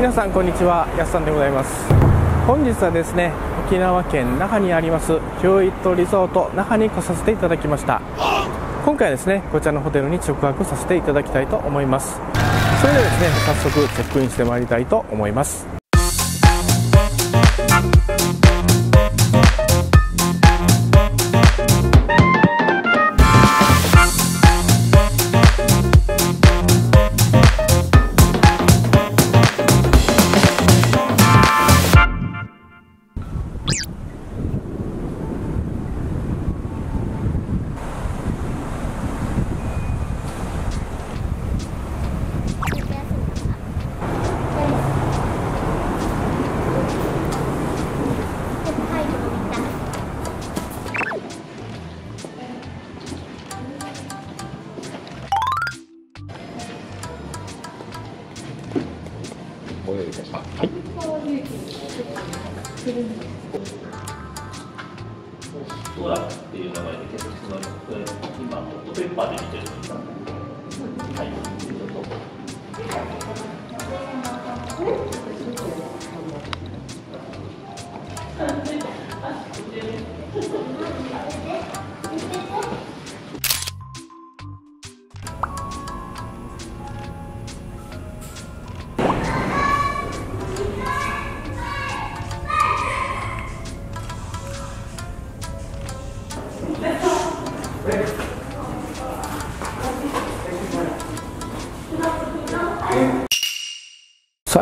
皆さんこんにちはやすさんでございます。本日はですね沖縄県那覇にありますヒューイットリゾート那覇に来させていただきました。今回はですねこちらのホテルに宿泊させていただきたいと思います。それではですね早速チェックインしてまいりたいと思います。ご用意いたします。はい。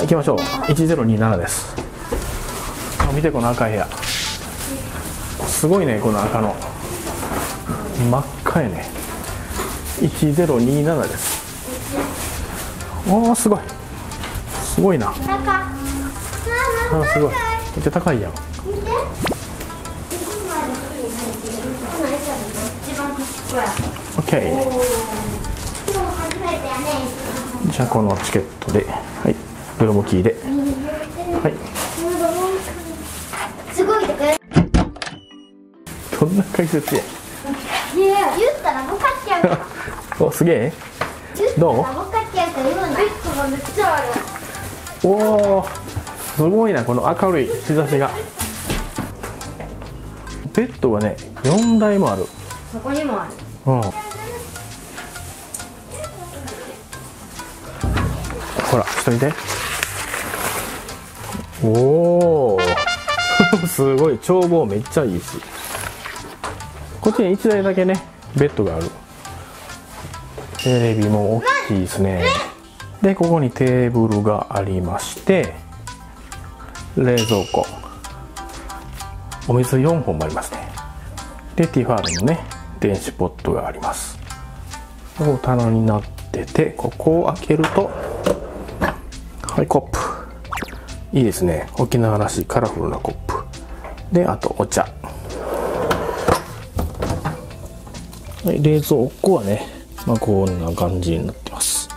きましょう。1027です。あ見てこの赤い部屋。すごいねこの赤の。真っ赤やね。1027です。おおすごい。すごいな。あすごい。めっちゃ高いやん。オッケー。じゃあこのチケットで。はいブロムキーで。はい。すごいとか言どんな解説や。ったら分かっちゃう おすげえ。どう？分かっちゃうから言うなベッドがめっちゃあるおおすごいなこの明るい日差しが。ベッドがね4台もある。そこにもある。うん。ほら一人でおお すごい。眺望めっちゃいいし。こっちに1台だけねベッドがある。テレビも大きいですね。でここにテーブルがありまして冷蔵庫。お水4本もありますね。でティファールのね電子ポットがあります。ここ棚になっててここを開けるとはいコップ。いいですね。沖縄らしいカラフルなコップ。であとお茶。はい冷蔵庫はねまあこんな感じになってます。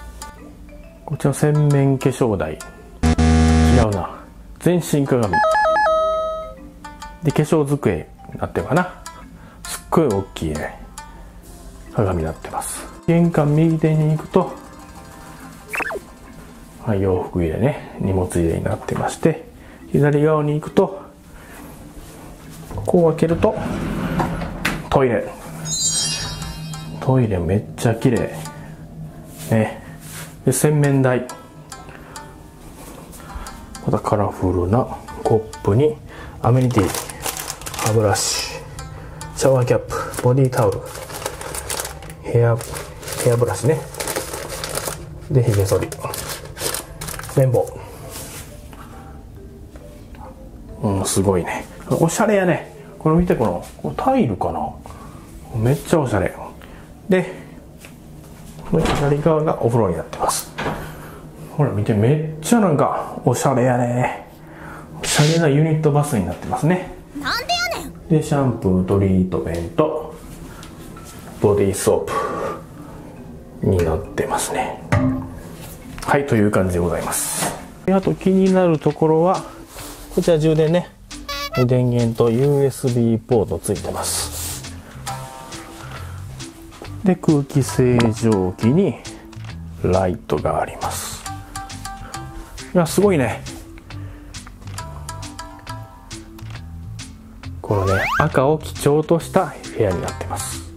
こちら洗面化粧台。違うな。全身鏡。で化粧机になってるかな。すっごい大きいね。鏡になってます。玄関右手に行くと、はい、洋服入れね荷物入れになってまして左側に行くとこう開けるとトイレ。トイレめっちゃ綺麗。ね。で洗面台。またカラフルなコップにアメニティ歯ブラシシャワーキャップボディタオルヘアヘアブラシね。でひげ剃り。綿棒うんすごいね。おしゃれやね。これ見てこのこのタイルかな？めっちゃおしゃれ。でこの左側がお風呂になってます。ほら見てめっちゃなんかおしゃれやね。おしゃれなユニットバスになってますね。なんでやねん。でシャンプートリートメント。ボディーソープになってますねはいという感じでございます。あと気になるところはこちら充電ね。電源と USB ポートついてます。で空気清浄機にライトがあります。いやすごいね。このね赤を基調とした部屋になってます。